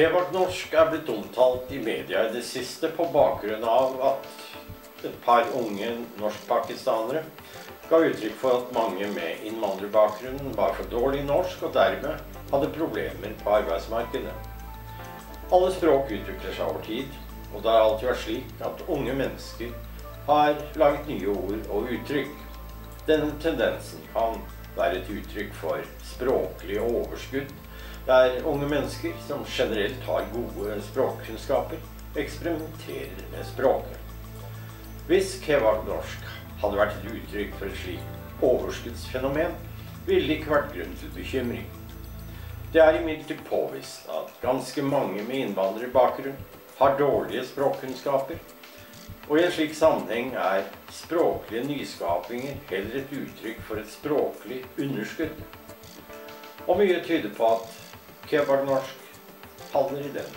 Kebabnorsk er blitt omtalt i media i det siste på bakgrunn av at et par unge norskpakistanere ga uttrykk for at mange med innvandrerbakgrunn var for dårlig norsk og dermed hadde problemer på arbeidsmarkedet. Alle språk utvikler seg over tid, og det har alltid vært slik at unge mennesker har laget nye ord og uttrykk. Denne tendensen kan være et uttrykk for språklig overskudd, der unge mennesker som generelt har gode språkkunnskaper, eksperimenterer med språket. Hvis kebab norsk hadde vært et uttrykk for et slikt overskuddsfenomen, ville det ikke vært grunn til bekymring. Det er imidlertid påvist at ganske mange med innvandrerbakgrunn har dårlige språkkunnskaper, og i en slik sammenheng er språklige nyskapinger heller et uttrykk for et språklig underskudd. Og mye tyder på at kebab norsk havner i den.